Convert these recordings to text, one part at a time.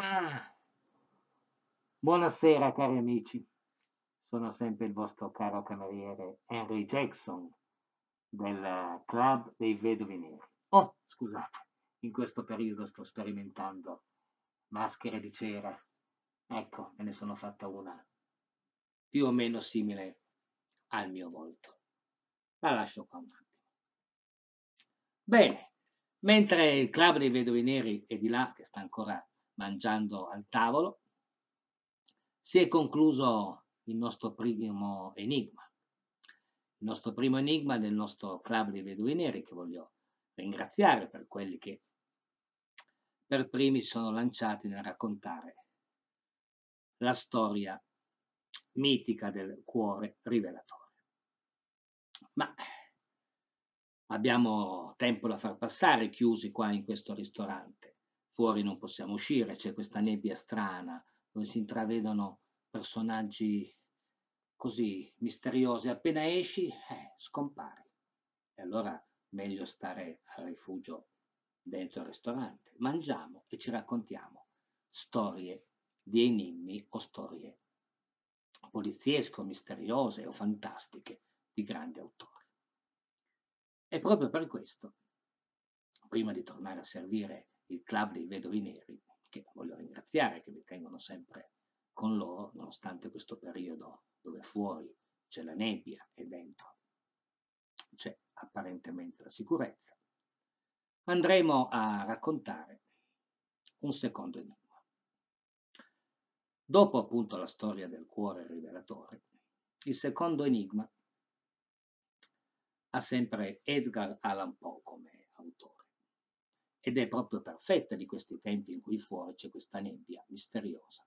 Ah. Buonasera cari amici, sono sempre il vostro caro cameriere Henry Jackson del Club dei Vedovi Neri. Oh, scusate, in questo periodo sto sperimentando maschere di cera. Ecco, me ne sono fatta una più o meno simile al mio volto. La lascio qua un attimo. Bene, mentre il Club dei Vedovi Neri è di là, che sta ancora mangiando al tavolo, si è concluso il nostro primo enigma. Il nostro primo enigma del nostro club dei Vedovi Neri, che voglio ringraziare per quelli che per primi si sono lanciati nel raccontare la storia mitica del cuore rivelatore. Ma abbiamo tempo da far passare chiusi qua in questo ristorante fuori non possiamo uscire, c'è questa nebbia strana dove si intravedono personaggi così misteriosi. Appena esci, eh, scompari. E allora meglio stare al rifugio dentro il ristorante. Mangiamo e ci raccontiamo storie di enigmi o storie poliziesche o misteriose o fantastiche di grandi autori. E proprio per questo, prima di tornare a servire il club dei vedovi neri, che voglio ringraziare, che mi tengono sempre con loro, nonostante questo periodo dove fuori c'è la nebbia e dentro c'è apparentemente la sicurezza. Andremo a raccontare un secondo enigma. Dopo appunto la storia del cuore rivelatore, il secondo enigma ha sempre Edgar Allan Poe come autore ed è proprio perfetta di questi tempi in cui fuori c'è questa nebbia misteriosa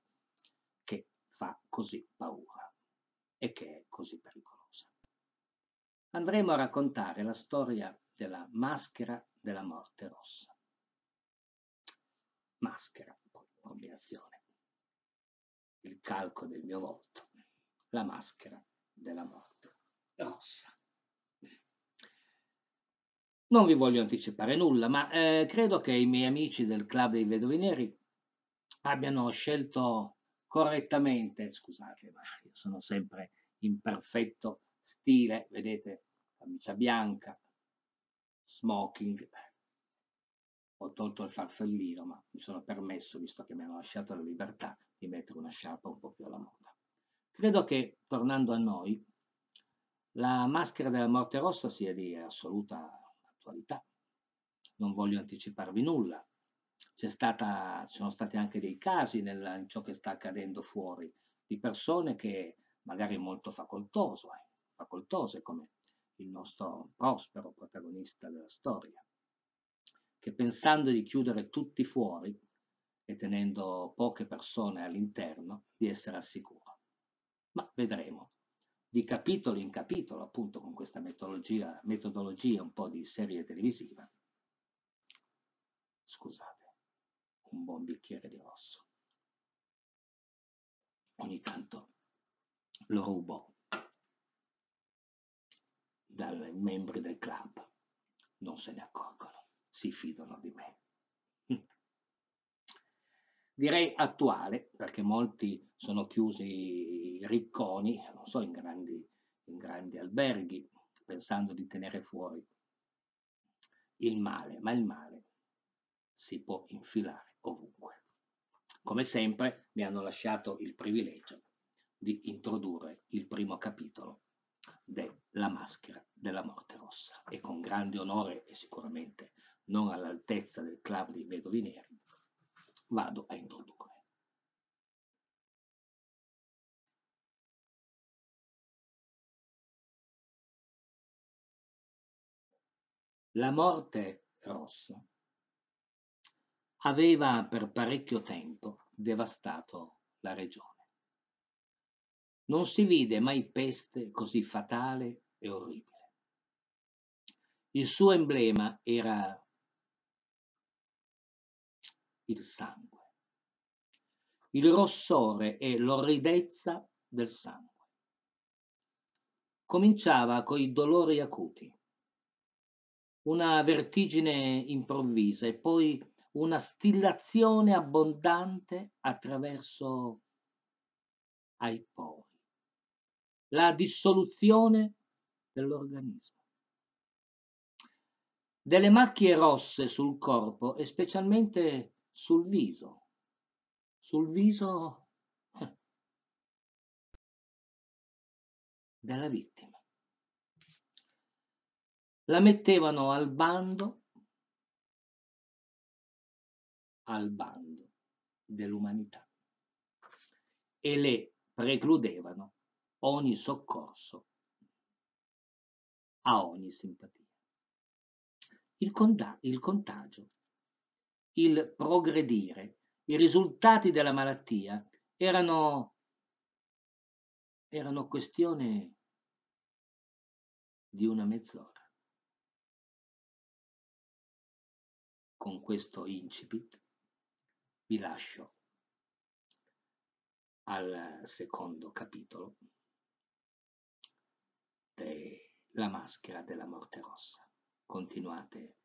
che fa così paura e che è così pericolosa. Andremo a raccontare la storia della maschera della morte rossa. Maschera, combinazione. Il calco del mio volto, la maschera della morte rossa. Non vi voglio anticipare nulla, ma eh, credo che i miei amici del Club dei Vedovi Neri abbiano scelto correttamente, scusate, ma io sono sempre in perfetto stile, vedete, camicia bianca, smoking, ho tolto il farfellino, ma mi sono permesso, visto che mi hanno lasciato la libertà, di mettere una sciarpa un po' più alla moda. Credo che, tornando a noi, la maschera della morte rossa sia di assoluta attualità. Non voglio anticiparvi nulla. Stata, ci sono stati anche dei casi nel, in ciò che sta accadendo fuori di persone che magari molto eh, facoltose come il nostro prospero protagonista della storia, che pensando di chiudere tutti fuori e tenendo poche persone all'interno, di essere al sicuro. Ma vedremo di capitolo in capitolo, appunto con questa metodologia, metodologia un po' di serie televisiva. Scusate, un buon bicchiere di rosso. Ogni tanto lo rubo dai membri del club, non se ne accorgono, si fidano di me direi attuale, perché molti sono chiusi ricconi, non so, in grandi, in grandi alberghi, pensando di tenere fuori il male, ma il male si può infilare ovunque. Come sempre mi hanno lasciato il privilegio di introdurre il primo capitolo della maschera della morte rossa e con grande onore e sicuramente non all'altezza del club dei vedovi neri vado a introdurre. La morte rossa aveva per parecchio tempo devastato la regione. Non si vide mai peste così fatale e orribile. Il suo emblema era il sangue, il rossore e l'orridezza del sangue. Cominciava coi dolori acuti, una vertigine improvvisa e poi una stillazione abbondante attraverso ai pori, la dissoluzione dell'organismo. Delle macchie rosse sul corpo e specialmente sul viso. Sul viso della vittima. La mettevano al bando, al bando dell'umanità e le precludevano ogni soccorso a ogni simpatia. Il, il contagio, il progredire, i risultati della malattia erano, erano questione di una mezz'ora. Con questo incipit vi lascio al secondo capitolo della maschera della morte rossa. Continuate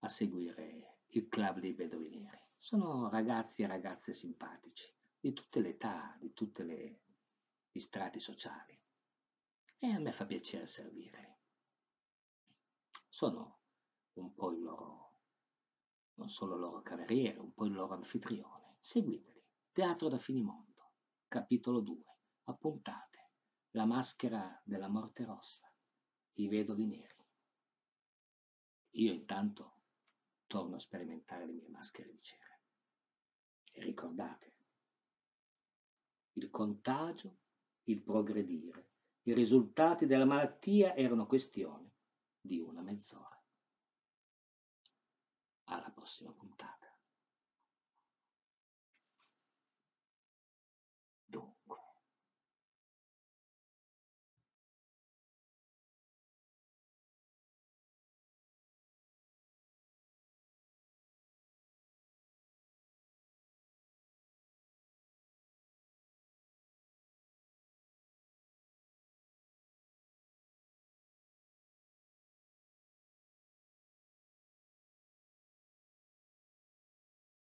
a seguire il club dei bedolinieri. Sono ragazzi e ragazze simpatici, di tutte le età, di tutti gli strati sociali. E a me fa piacere servirli. Sono un po' il loro, non solo il loro cameriere, un po' il loro anfitrione. Seguiteli. Teatro da finimondo, capitolo 2. Appuntate. La maschera della morte rossa. I vedovi neri. Io intanto torno a sperimentare le mie maschere di cera. E ricordate, il contagio, il progredire, i risultati della malattia erano questione di una mezz'ora. você vai contar.